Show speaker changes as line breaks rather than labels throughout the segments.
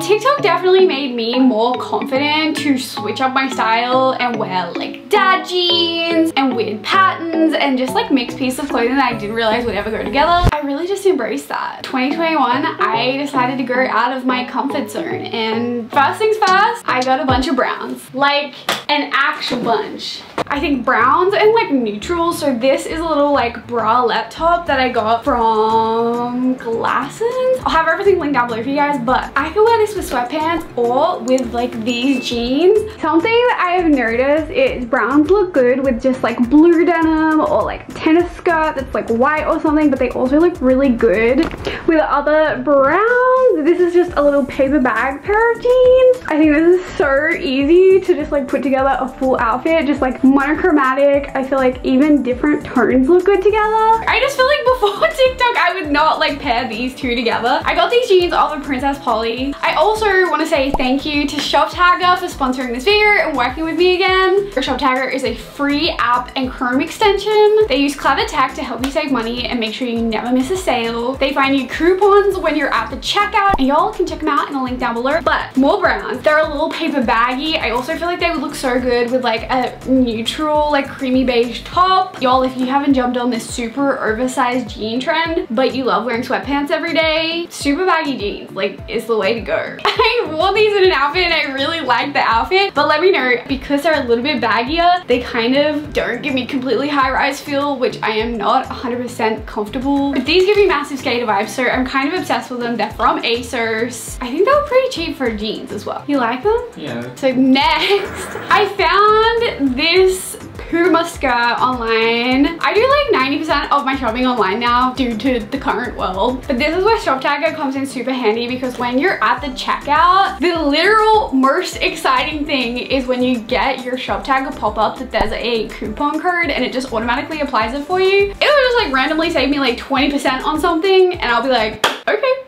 TikTok definitely made me more confident to switch up my style and wear like dad jeans and weird patterns and just like mixed pieces of clothing that I didn't realize would ever go together. I really just embraced that. 2021, I decided to go out of my comfort zone and first things first, I got a bunch of browns. Like an actual bunch. I think browns and like neutrals. So this is a little like bralette top that I got from Glassons. I'll have everything linked down below for you guys, but I could wear this with sweatpants or with like these jeans. Something that I have noticed is browns look good with just like blue denim or like tennis skirt that's like white or something, but they also look really good with other browns. This is just a little paper bag pair of jeans. I think this is so easy to just like put together a full outfit, just like monochromatic. I feel like even different tones look good together. I just feel like before TikTok, I would not like pair these two together. I got these jeans off of Princess Polly. I also want to say thank you to Shoptagr for sponsoring this video and working with me again. Shoptagr is a free app and Chrome extension. They use clever tech to help you save money and make sure you never miss a sale. They find you coupons when you're at the checkout and y'all can check them out in the link down below. But more browns. They're a little paper baggy. I also feel like they would look so good with like a neutral like creamy beige top. Y'all, if you haven't jumped on this super oversized jean trend, but you love wearing sweatpants every day, super baggy jeans like is the way to go. I wore these in an outfit and I really like the outfit, but let me know because they're a little bit baggier, they kind of don't give me completely high rise feel, which I am not 100% comfortable. But these give me massive skater vibes, so I'm kind of obsessed with them. They're from ASOS. I think they were pretty cheap for jeans as well. You like them?
Yeah.
So next, I found this Puma skirt online. I do like 90% of my shopping online now due to the current world. But this is where Shoptagr comes in super handy because when you're at the checkout, the literal most exciting thing is when you get your Shoptagr pop up that there's a coupon code and it just automatically applies it for you. It'll just like randomly save me like 20% on something and I'll be like, okay.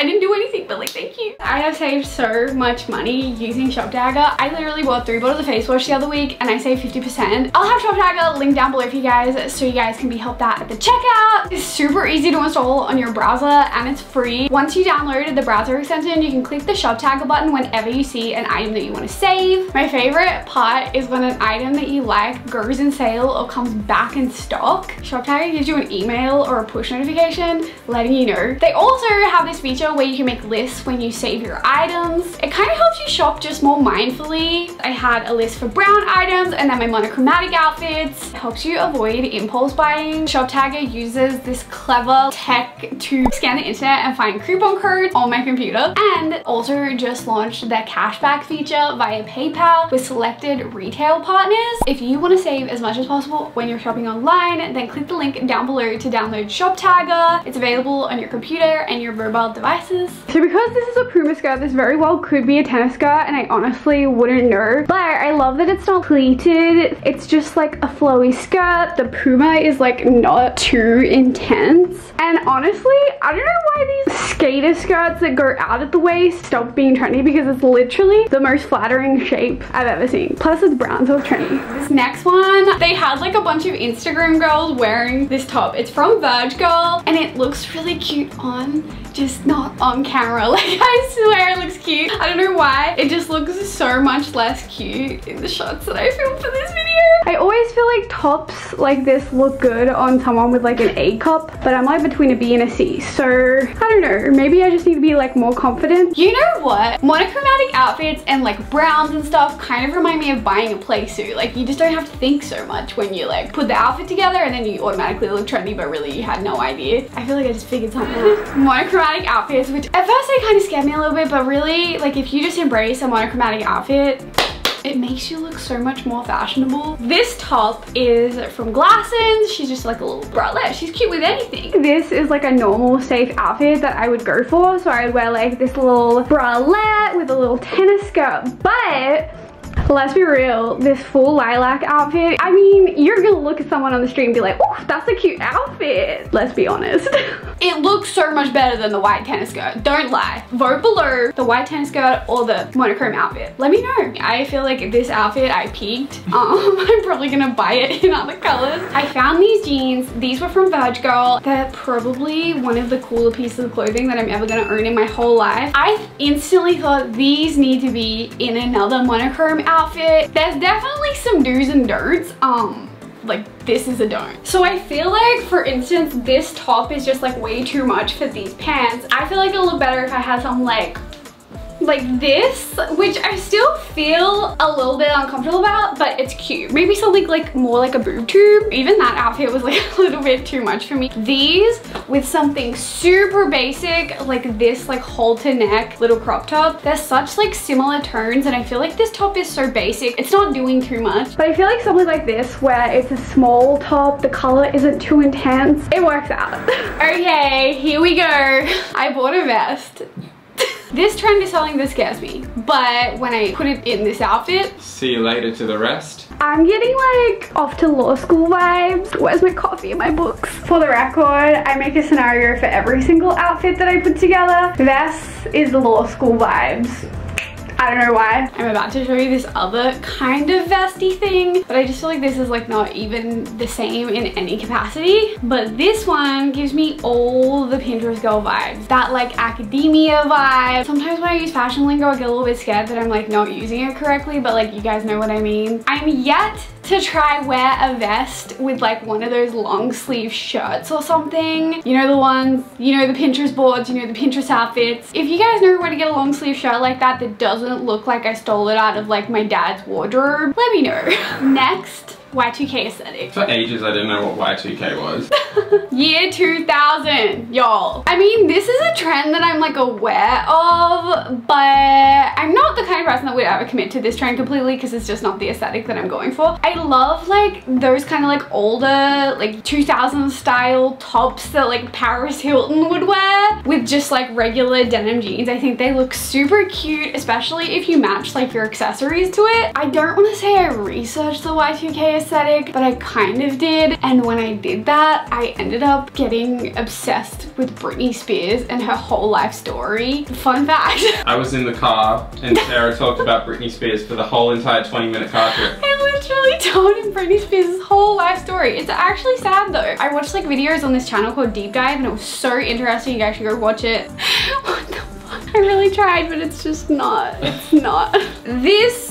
I didn't do anything, but like, thank you. I have saved so much money using Shoptagr. I literally bought three bottles of face wash the other week and I saved 50%. I'll have Shoptagr linked down below for you guys so you guys can be helped out at the checkout. It's super easy to install on your browser and it's free. Once you download the browser extension, you can click the Shoptagr button whenever you see an item that you want to save. My favorite part is when an item that you like goes in sale or comes back in stock. Shoptagr gives you an email or a push notification letting you know. They also have this feature where you can make lists when you save your items. It kind of helps you shop just more mindfully. I had a list for brown items and then my monochromatic outfits. It helps you avoid impulse buying. Shoptagr uses this clever tech to scan the internet and find coupon codes on my computer and also just launched their cashback feature via PayPal with selected retail partners. If you want to save as much as possible when you're shopping online, then click the link down below to download Shoptagr. It's available on your computer and your mobile devices. So because this is a Puma skirt, this very well could be a tennis skirt and I honestly wouldn't know. But I love that it's not pleated. It's just like a flowy skirt. The Puma is like not too intense. And honestly, I don't know why these skater skirts that go out at the waist stop being trendy because it's literally the most flattering shape I've ever seen. Plus it's brown, so it's trendy. This next one, they had like a bunch of Instagram girls wearing this top. It's from Verge Girl and it looks really cute on, just not on camera. Like I swear it looks cute. I don't know why. It just looks so much less cute in the shots that I filmed for this video. I always feel like tops like this look good on someone with like an A cup, but I'm like between a B and a C. So I don't know, maybe I just need to be like more confident. You know what? Monochromatic outfits and like browns and stuff kind of remind me of buying a play suit. Like you just don't have to think so much when you like put the outfit together and then you automatically look trendy, but really you had no idea. I feel like I just figured something out. Monochromatic outfits, which at first they kind of scared me a little bit, but really like if you just embrace a monochromatic outfit, it makes you look so much more fashionable. This top is from Glassons. She's just like a little bralette. She's cute with anything. This is like a normal safe outfit that I would go for. So I would wear like this little bralette with a little tennis skirt. But let's be real, this full lilac outfit, I mean, you're gonna look at someone on the street and be like, oh, that's a cute outfit. Let's be honest. it looks so much better than the white tennis skirt. Don't lie. Vote below the white tennis skirt or the monochrome outfit. Let me know. I feel like this outfit, I peaked. Um, I'm probably gonna buy it in other colors. I found these jeans. These were from Verge Girl. They're probably one of the cooler pieces of clothing that I'm ever gonna own in my whole life. I instantly thought these need to be in another monochrome outfit. There's definitely some do's and don'ts. Um, like this is a don't. So I feel like, for instance, this top is just like way too much for these pants. I feel like it'll look better if I had some like like this, which I still feel a little bit uncomfortable about, but it's cute. Maybe something like more like a boob tube. Even that outfit was like a little bit too much for me. These with something super basic, like this like halter neck little crop top. They're such like similar tones and I feel like this top is so basic. It's not doing too much, but I feel like something like this where it's a small top, the color isn't too intense, it works out. okay, here we go. I bought a vest. This trend is something that scares me, but when I put it in this outfit,
see you later to the rest.
I'm getting like off to law school vibes. Where's my coffee and my books? For the record, I make a scenario for every single outfit that I put together. This is law school vibes. I don't know why. I'm about to show you this other kind of vesty thing, but I just feel like this is like not even the same in any capacity. But this one gives me all the Pinterest girl vibes. That like academia vibe. Sometimes when I use fashion lingo, I get a little bit scared that I'm like not using it correctly, but like you guys know what I mean. I'm yet to try wear a vest with like one of those long sleeve shirts or something. You know the ones, you know the Pinterest boards, you know the Pinterest outfits. If you guys know where to get a long sleeve shirt like that that doesn't look like I stole it out of like my dad's wardrobe, let me know. Next, Y2K aesthetic.
For ages I didn't know what Y2K was.
Year 2000, y'all. I mean, this is a trend that I'm like aware of, but I'm not the kind of person that would ever commit to this trend completely because it's just not the aesthetic that I'm going for. I love like those kind of like older, like 2000 style tops that like Paris Hilton would wear with just like regular denim jeans. I think they look super cute, especially if you match like your accessories to it. I don't want to say I researched the Y2K aesthetic, but I kind of did. And when I did that, I ended up getting obsessed with Britney Spears and her whole life story. Fun fact.
I was in the car and Sarah talked about Britney Spears for the whole entire 20 minute car trip.
I literally told him Britney Spears' whole life story. It's actually sad though. I watched like videos on this channel called Deep Dive and it was so interesting. You guys should go watch it. what the fuck? I really tried, but it's just not. It's not. this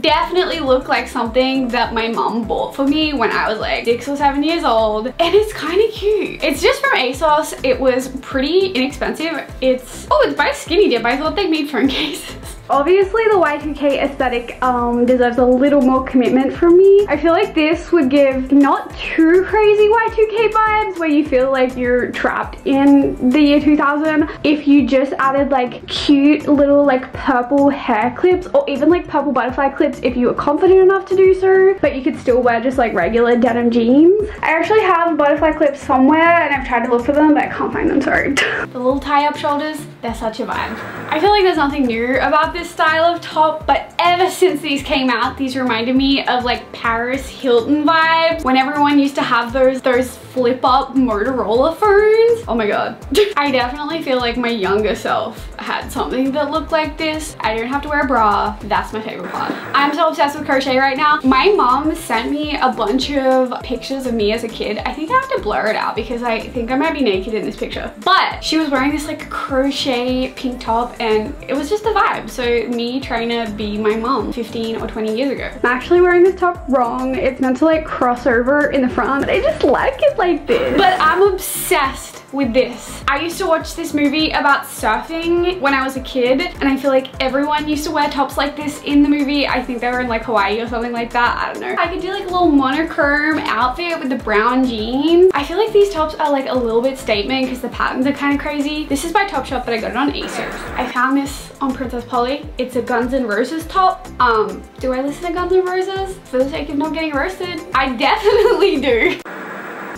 definitely look like something that my mom bought for me when I was like six or seven years old and it's kind of cute. It's just from ASOS. It was pretty inexpensive. It's, oh, it's by Skinny Dip. I thought they made phone cases. Obviously the Y2K aesthetic um, deserves a little more commitment from me. I feel like this would give not too crazy Y2K vibes where you feel like you're trapped in the year 2000 if you just added like cute little like purple hair clips or even like purple butterfly clips if you were confident enough to do so but you could still wear just like regular denim jeans. I actually have butterfly clips somewhere and I've tried to look for them but I can't find them sorry. the little tie up shoulders, they're such a vibe. I feel like there's nothing new about this this style of top, but ever since these came out, these reminded me of like Paris Hilton vibes. When everyone used to have those, those flip up Motorola phones. Oh my God. I definitely feel like my younger self had something that looked like this. I didn't have to wear a bra. That's my favorite part. I'm so obsessed with crochet right now. My mom sent me a bunch of pictures of me as a kid. I think I have to blur it out because I think I might be naked in this picture. But she was wearing this like crochet pink top and it was just a vibe. So me trying to be my mom 15 or 20 years ago. I'm actually wearing this top wrong. It's meant to like cross over in the front, but I just like it like this. But I'm obsessed with this. I used to watch this movie about surfing when I was a kid and I feel like everyone used to wear tops like this in the movie. I think they were in like Hawaii or something like that. I don't know. I could do like a little monochrome outfit with the brown jeans. I feel like these tops are like a little bit statement because the patterns are kind of crazy. This is by Topshop but I got it on ASOS. I found this on Princess Polly. It's a Guns N' Roses top. Um, do I listen to Guns N' Roses for the sake of not getting roasted? I definitely do.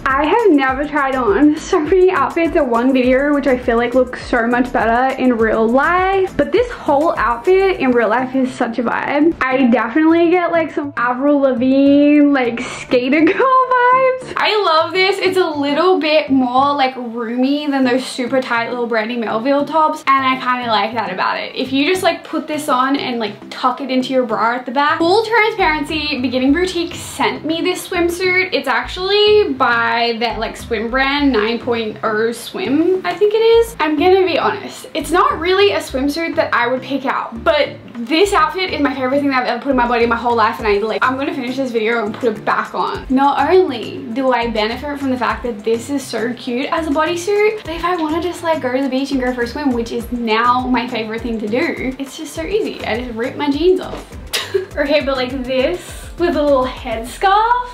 I have never tried on so many outfits in one video, which I feel like looks so much better in real life. But this whole outfit in real life is such a vibe. I definitely get like some Avril Lavigne, like skater girl vibes. I love this. It's a little bit more like roomy than those super tight little Brandy Melville tops. And I kind of like that about it. If you just like put this on and like tuck it into your bra at the back. Full transparency, Beginning Boutique sent me this swimsuit. It's actually by that like swim brand 9.0 Swim, I think it is. I'm gonna be honest. It's not really a swimsuit that I would pick out, but this outfit is my favorite thing that I've ever put in my body my whole life and I like, I'm gonna finish this video and put it back on. Not only do I benefit from the fact that this is so cute as a bodysuit, but if I wanna just like go to the beach and go for a swim, which is now my favorite thing to do, it's just so easy. I just rip my jeans off. okay, but like this with a little headscarf,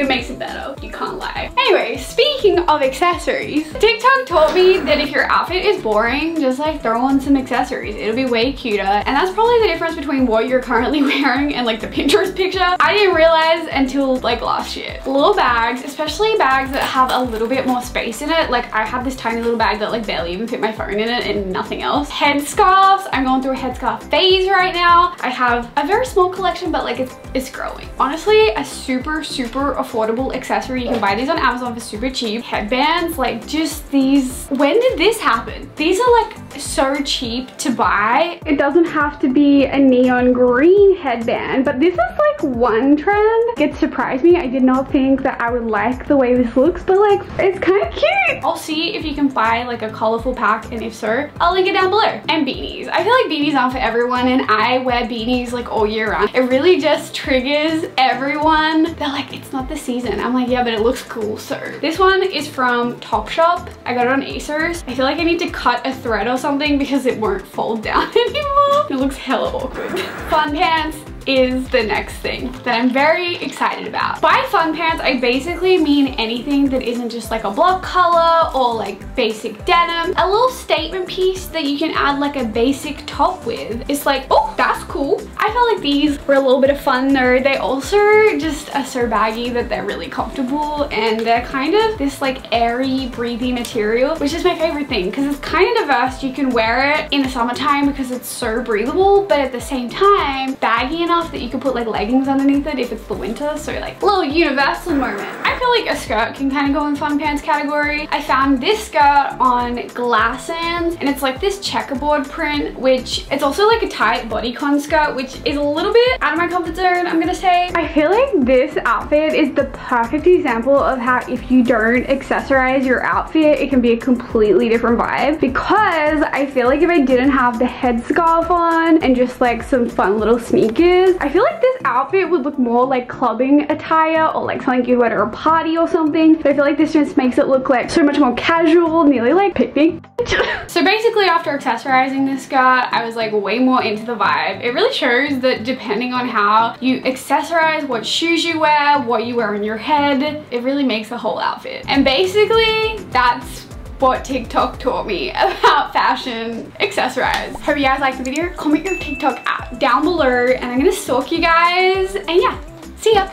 it makes it better. You can't lie. Anyway, speaking of accessories, TikTok taught me that if your outfit is boring, just like throw on some accessories. It'll be way cuter. And that's probably the difference between what you're currently wearing and like the Pinterest picture. I didn't realize until like last year. Little bags, especially bags that have a little bit more space in it. Like I have this tiny little bag that like barely even fit my phone in it and nothing else. Headscarves. I'm going through a headscarf phase right now. I have a very small collection, but like it's, it's growing. Honestly, a super, super affordable accessory. You can buy these on Amazon for super cheap. Headbands, like just these. When did this happen? These are like so cheap to buy. It doesn't have to be a neon green headband, but this is like one trend. It surprised me. I did not think that I would like the way this looks, but like it's kind of cute. I'll see if you can buy like a colorful pack and if so, I'll link it down below. And beanies. I feel like beanies aren't for everyone and I wear beanies like all year round. It really just triggers everyone. They're like, it's not the season. I'm like, yeah, but it looks cool, so. This one is from Topshop. I got it on ASOS. I feel like I need to cut a thread or something because it won't fold down anymore. It looks hella awkward. Fun pants is the next thing that I'm very excited about. By fun pants, I basically mean anything that isn't just like a block color or like basic denim. A little statement piece that you can add like a basic top with. It's like, oh, that's cool. I felt like these were a little bit of fun though. They also just are so baggy that they're really comfortable and they're kind of this like airy, breathy material, which is my favorite thing because it's kind of diverse. You can wear it in the summertime because it's so breathable, but at the same time, baggy enough enough that you could put like leggings underneath it if it's the winter. So like little universal moment. I feel like a skirt can kind of go in fun pants category. I found this skirt on Glassons and it's like this checkerboard print, which it's also like a tight bodycon skirt, which is a little bit out of my comfort zone, I'm gonna say. I feel like this outfit is the perfect example of how if you don't accessorize your outfit, it can be a completely different vibe because I feel like if I didn't have the headscarf on and just like some fun little sneakers, I feel like this outfit would look more like clubbing attire or like something you'd wear to a party or something. But I feel like this just makes it look like so much more casual, nearly like picnic. so basically after accessorizing this skirt, I was like way more into the vibe. It really shows that depending on how you accessorize, what shoes you wear, what you wear on your head, it really makes the whole outfit. And basically that's what TikTok taught me about fashion accessorize. Hope you guys liked the video. Comment your TikTok app down below and I'm gonna stalk you guys. And yeah, see ya.